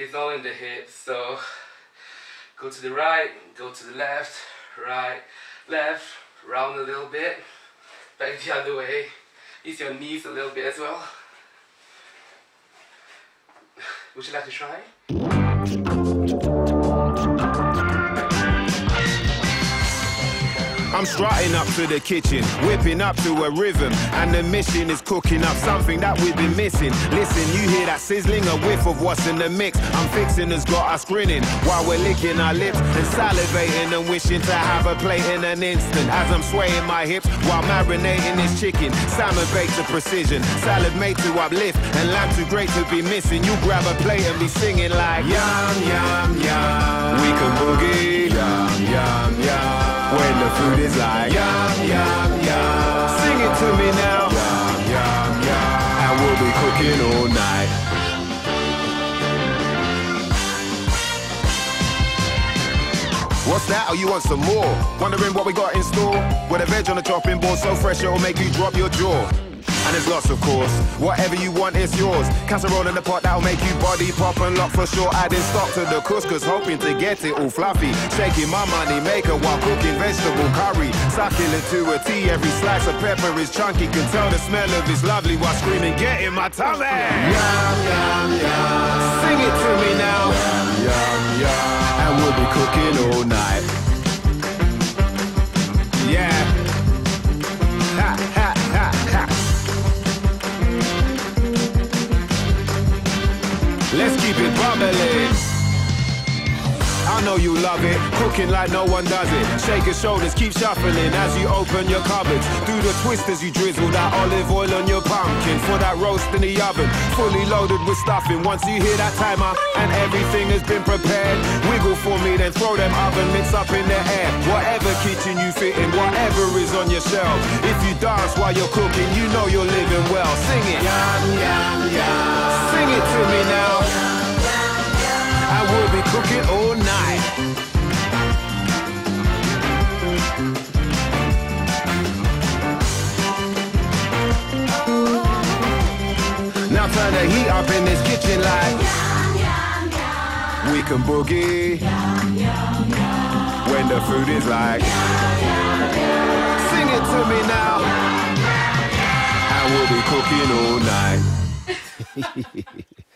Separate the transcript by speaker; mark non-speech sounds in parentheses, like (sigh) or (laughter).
Speaker 1: It's all in the hips. So go to the right, go to the left, right, left, round a little bit, back the other way. Use your knees a little bit as well. Would you like to try?
Speaker 2: I'm strutting up to the kitchen, whipping up to a rhythm, and the mission is cooking up something that we've been missing. Listen, you hear that sizzling, a whiff of what's in the mix. I'm fixing has got us grinning while we're licking our lips and salivating and wishing to have a plate in an instant. As I'm swaying my hips while marinating this chicken, salmon baked to precision, salad made to uplift, and lamb too great to be missing. You grab a plate and be singing like yum yum yum. We can boogie yum yum yum. When the food is like yum yum yum. Sing it to me now. Yum yum yum. And we'll be cooking all night. What's that? Oh, you want some more? Wondering what we got in store? With a veg on the chopping board, so fresh it'll make you drop your jaw. And there's lots, of course. Whatever you want, it's yours. Casserole in the pot that'll make you body pop and lock for sure. Adding stock to the couscous, hoping to get it all fluffy. Shaking my money maker while cooking vegetable curry. Succulent to a tea, every slice of pepper is chunky. Can tell the smell of it's lovely while screaming, get in my tummy. Yum, yum, yum. Sing it to me now. Yum, yum, yum. And we'll be cooking all night. Keep it bubbling. I know you love it, cooking like no one does it. Shake your shoulders, keep shuffling as you open your cupboards. Do the twist as you drizzle that olive oil on your pumpkin for that roast in the oven. Fully loaded with stuffing. Once you hear that timer and everything has been prepared, wiggle for me, then throw them oven mitts up in the air. Whatever kitchen you fit in, whatever is on your shelf. If you dance while you're cooking, you know you're living well. Sing it. Yum, yum. All night. Now turn the heat up in this kitchen like we can boogie when the food is like. Sing it to me now, and we'll be cooking all night. (laughs)